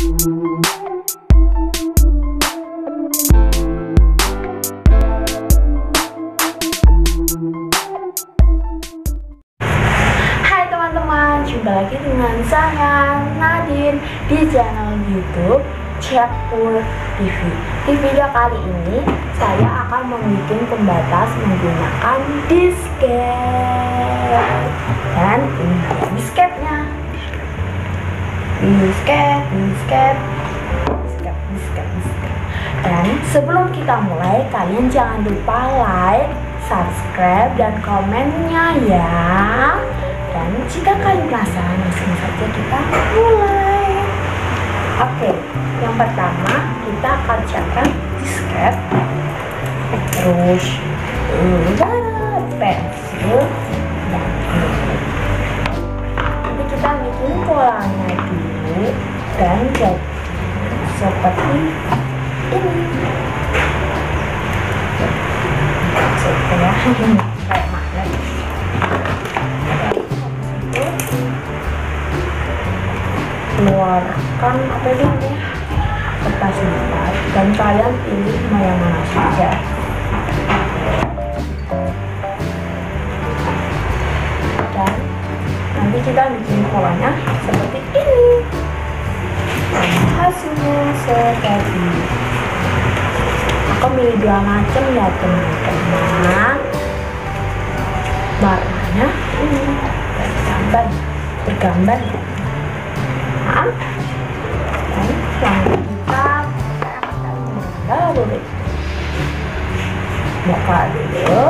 Teman-teman, jumpa lagi dengan saya Nadine di channel YouTube Cepur TV. Di video kali ini saya akan membuat pembatas menggunakan disket dan ini ada disketnya. Disket, disket, disket, disket, disket. Dan sebelum kita mulai, kalian jangan lupa like, subscribe, dan komennya ya. Dan jika kalian penasaran, langsung saja kita mulai. Oke, yang pertama kita akan siapkan disket, terus pensil, dan seperti ini. Coba ya, kayak magnet keluarkan apa itu namanya? Kertas empat. Dan kalian pilih yang mana saja. Dan nanti kita bikin polanya seperti ini hasilnya ini. Aku milih dua macam ya teman-teman. Warnanya ini bergambar. Bergambar dan yang kita baru deh buka dulu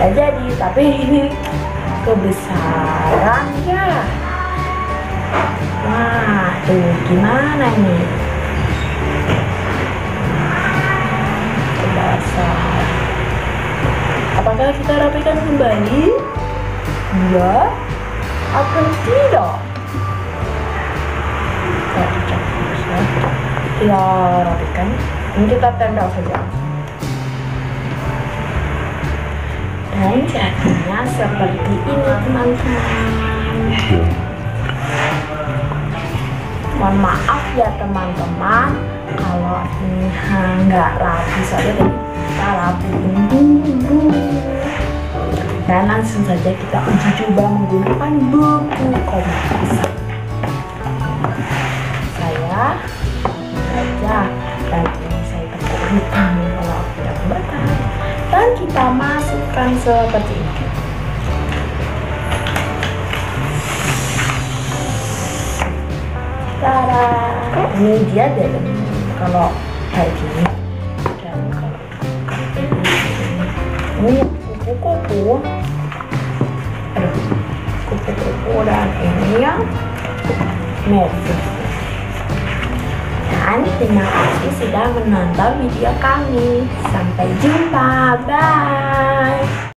Gak jadi tapi ini kebesarannya wah tuh gimana nih besar. Apakah kita rapikan kembali? Ya atau tidak? Kita ya. Rapikan. Ini kita tempel saja. Dan jadinya seperti ini teman-teman. Mohon maaf ya teman-teman kalau ini nggak rapi. Soalnya kita rapiin dulu dan langsung saja kita uji coba menggunakan buku kompas saya saja dan ini saya tekan kalau tidak membatas dan kita masukkan seperti ini. Tada! Ini dia dalam kalau kayak gini. Dan kalau ini kupu-kupu aduh kupu-kupu dan ini yang merah dan terima kasih sudah menonton video kami. Sampai jumpa. Bye